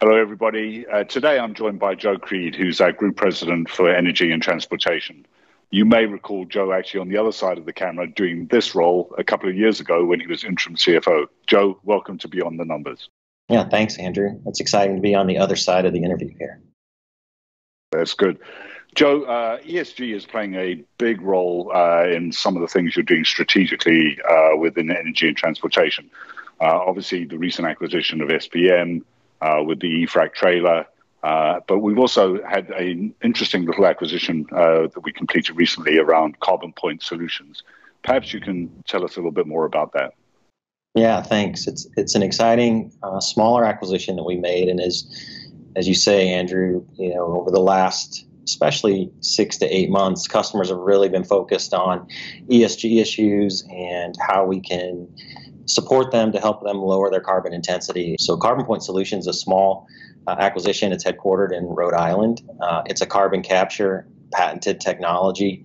Hello, everybody. Uh, today I'm joined by Joe Creed, who's our Group President for Energy and Transportation. You may recall Joe actually on the other side of the camera doing this role a couple of years ago when he was interim CFO. Joe, welcome to Beyond the Numbers. Yeah, thanks, Andrew. It's exciting to be on the other side of the interview here. That's good. Joe, uh, ESG is playing a big role uh, in some of the things you're doing strategically uh, within energy and transportation. Uh, obviously, the recent acquisition of SPM, with the eFrac trailer. Uh, but we've also had an interesting little acquisition uh, that we completed recently around Carbon Point Solutions. Perhaps you can tell us a little bit more about that. Yeah, thanks. It's it's an exciting uh, smaller acquisition that we made, and as as you say, Andrew, you know, over the last especially six to eight months, customers have really been focused on ESG issues and how we can support them to help them lower their carbon intensity. So, Carbon Point Solutions is a small uh, acquisition. It's headquartered in Rhode Island. Uh, it's a carbon capture patented technology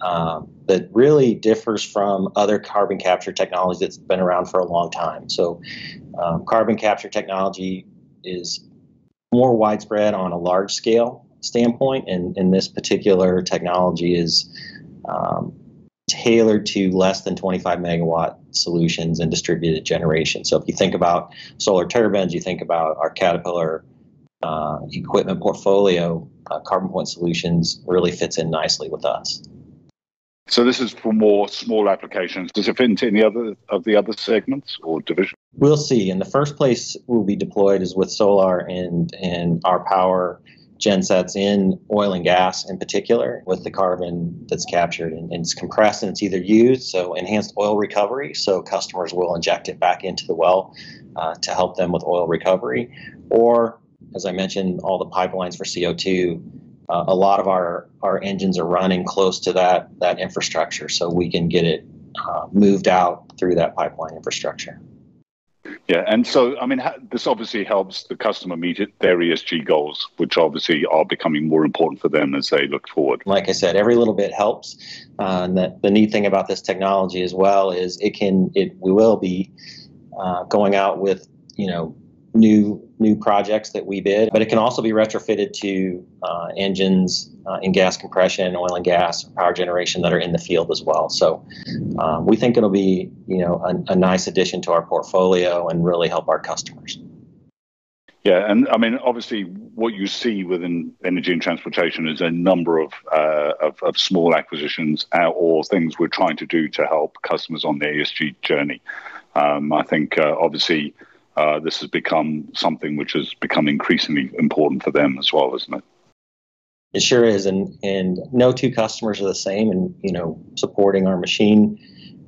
um, that really differs from other carbon capture technology that's been around for a long time. So, um, carbon capture technology is more widespread on a large scale standpoint, and, and this particular technology is um, tailored to less than 25 megawatt solutions and distributed generation. So if you think about solar turbines, you think about our Caterpillar uh, equipment portfolio, uh, Carbon Point Solutions really fits in nicely with us. So this is for more small applications. Does it fit into any other of the other segments or divisions? We'll see. In the first place, will be deployed is with solar and and our power gensets in oil and gas in particular with the carbon that's captured and, and, it's compressed and it's either used so enhanced oil recovery so customers will inject it back into the well uh, to help them with oil recovery. Or as i mentioned all the pipelines for co2 uh, a lot of our, our engines are running close to that that infrastructure so we can get it uh, moved out through that pipeline infrastructure yeah, and so I mean, this obviously helps the customer meet their ESG goals, which obviously are becoming more important for them as they look forward. Like I said, every little bit helps. Uh, and the, the neat thing about this technology as well is it can it we will be uh, going out with you know new new projects that we bid, but it can also be retrofitted to uh, engines uh, in gas compression, oil and gas, power generation that are in the field as well. So um, we think it'll be you know a, a nice addition to our portfolio and really help our customers. Yeah, and I mean, obviously, what you see within energy and transportation is a number of uh, of, of, small acquisitions uh, or things we're trying to do to help customers on their ESG journey. Um, I think, uh, obviously, uh, this has become something which has become increasingly important for them as well, isn't it? It sure is, and and no two customers are the same. And you know, supporting our machine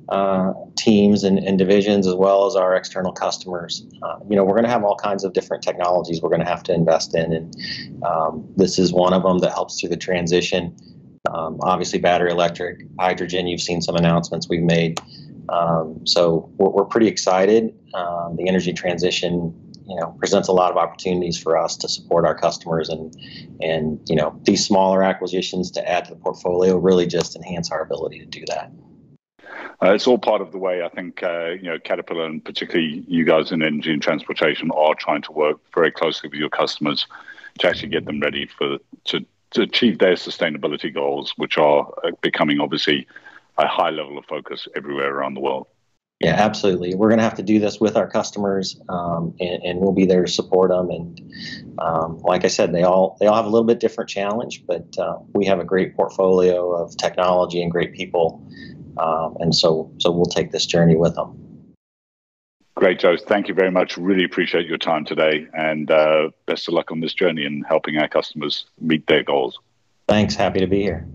uh, teams and, and, divisions as well as our external customers. Uh, you know, we're going to have all kinds of different technologies we're going to have to invest in, and um, this is one of them that helps through the transition. Um, obviously, battery electric, hydrogen. You've seen some announcements we've made. Um, so we're, we're, pretty excited. Um, the energy transition, you know, presents a lot of opportunities for us to support our customers, and and you know, these smaller acquisitions to add to the portfolio really just enhance our ability to do that. Uh, it's all part of the way I think uh, you know Caterpillar and particularly you guys in energy and transportation are trying to work very closely with your customers to actually get them ready for to, to achieve their sustainability goals, which are uh, becoming obviously a high level of focus everywhere around the world. Yeah, absolutely. We're going to have to do this with our customers, um, and, and, we'll be there to support them. And um, like I said, they all they all have a little bit different challenge, but uh, we have a great portfolio of technology and great people, um, and so so we'll take this journey with them. Great, Joe. Thank you very much. Really appreciate your time today, and uh, best of luck on this journey and helping our customers meet their goals. Thanks. Happy to be here.